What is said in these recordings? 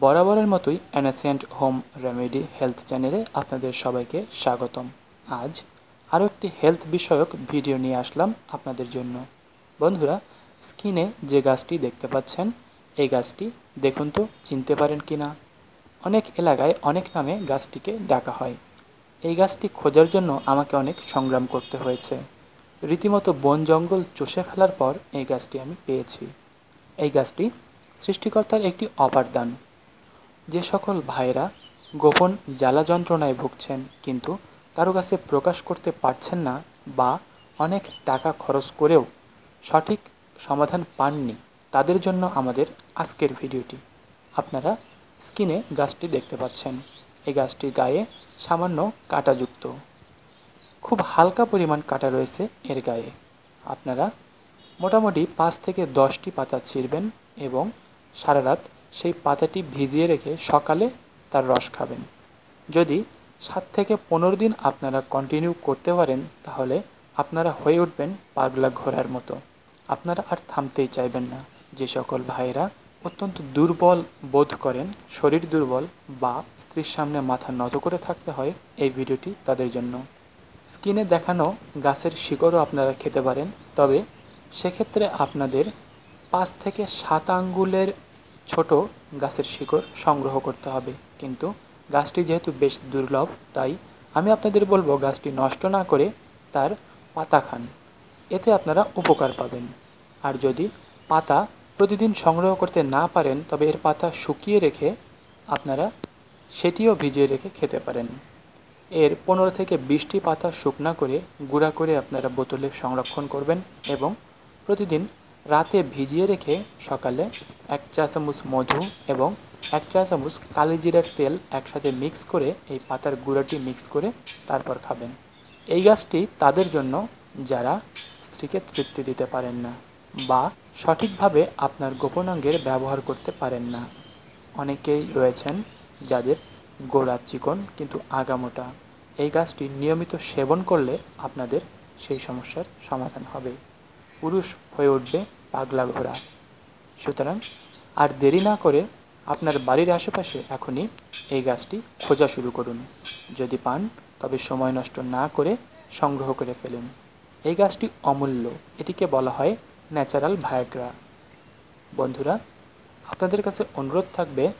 বরাবরের মতোই অ্যানাসিয়েন্ট home remedy health চ্যানেলে আপনাদের সবাইকে স্বাগতম। আজ আরও একটি হেলথ বিষয়ক ভিডিও নিয়ে আসলাম আপনাদের জন্য। বন্ধুরা, স্কিনে যে গাছটি দেখতে পাচ্ছেন, এই গাছটি দেখুন তো, চিনতে পারেন কি না? অনেক এলাকায় অনেক নামে গাছটিকে ডাকা হয়। এই গাছটি খোঁজার জন্য আমাকে অনেক সংগ্রাম করতে হয়েছে। রীতিমতো বন জঙ্গল চষে ফেলার পর এই গাছটি আমি পেয়েছি। এই গাছটি সৃষ্টিকর্তার একটি অপারদান। যে সকল ভাইরা গোপন জ্বালা যন্ত্রণায় ভুগছেন, কিন্তু কারও কাছে প্রকাশ করতে পারছেন না বা অনেক টাকা খরচ করেও সঠিক সমাধান পাননি, তাদের জন্য আমাদের আজকের ভিডিওটি। আপনারা স্কিনে গাছটি দেখতে পাচ্ছেন। এই গাছটির গায়ে সামান্য কাঁটাযুক্ত খুব হালকা পরিমাণ কাটা রয়েছে এর গায়ে। আপনারা মোটামুটি পাঁচ থেকে দশটি পাতা ছিঁড়বেন এবং সারা রাত সেই পাতাটি ভিজিয়ে রেখে সকালে তার রস খাবেন। যদি সাত থেকে পনেরো দিন আপনারা কন্টিনিউ করতে পারেন, তাহলে আপনারা হয়ে উঠবেন পাগলা ঘোড়ার মতো। আপনারা আর থামতেই চাইবেন না। যে সকল ভাইরা অত্যন্ত দুর্বল বোধ করেন, শরীর দুর্বল বা স্ত্রীর সামনে মাথা নত করে থাকতে হয়, এই ভিডিওটি তাদের জন্য। স্কিনে দেখানো গাছের শিকড়ও আপনারা খেতে পারেন, তবে সেক্ষেত্রে আপনাদের পাঁচ থেকে সাত আঙ্গুলের ছোট গাছের শিকড় সংগ্রহ করতে হবে। কিন্তু গাছটি যেহেতু বেশ দুর্লভ, তাই আমি আপনাদের বলব গাছটি নষ্ট না করে তার পাতা খান। এতে আপনারা উপকার পাবেন। আর যদি পাতা প্রতিদিন সংগ্রহ করতে না পারেন, তবে এর পাতা শুকিয়ে রেখে আপনারা সেটিও ভিজিয়ে রেখে খেতে পারেন। এর পনেরো থেকে বিশটি পাতা শুকনা করে গুঁড়া করে আপনারা বোতলে সংরক্ষণ করবেন এবং প্রতিদিন রাতে ভিজিয়ে রেখে সকালে এক চা চামচ মধু এবং এক চা চামচ কালিজিরার তেল একসাথে মিক্স করে এই পাতার গুঁড়াটি মিক্স করে তারপর খাবেন। এই গাছটি তাদের জন্য যারা স্ত্রীকে তৃপ্তি দিতে পারেন না বা সঠিকভাবে আপনার গোপনাঙ্গের ব্যবহার করতে পারেন না। অনেকেই রয়েছেন যাদের গোড়া চিকন কিন্তু আগামোটা। এই গাছটি নিয়মিত সেবন করলে আপনাদের সেই সমস্যার সমাধান হবে। পুরুষ হয়ে উঠবে পাগলা ঘোড়া। সুতরাং আর দেরি না করে আপনার বাড়ির আশেপাশে এখনই এই গাছটি খোঁজা শুরু করুন। যদি পান, তবে সময় নষ্ট না করে সংগ্রহ করে ফেলুন। এই গাছটি অমূল্য। এটিকে বলা হয় ন্যাচারাল ভায়াগ্রা। বন্ধুরা, আপনাদের কাছে অনুরোধ থাকবে,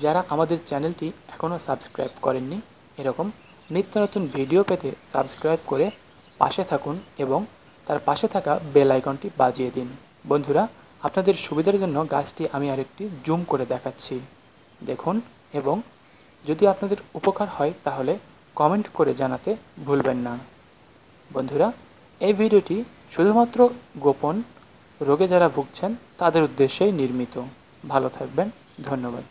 যারা আমাদের চ্যানেলটি এখনও সাবস্ক্রাইব করেননি, এরকম নিত্য নতুন ভিডিও পেতে সাবস্ক্রাইব করে পাশে থাকুন এবং তার পাশে থাকা বেল আইকনটি বাজিয়ে দিন। বন্ধুরা, আপনাদের সুবিধার জন্য গাছটি আমি আরেকটি জুম করে দেখাচ্ছি। দেখুন, এবং যদি আপনাদের উপকার হয়, তাহলে কমেন্ট করে জানাতে ভুলবেন না। বন্ধুরা, এই ভিডিওটি শুধুমাত্র গোপন রোগে যারা ভুগছেন, তাদের উদ্দেশ্যেই নির্মিত। ভালো থাকবেন, ধন্যবাদ।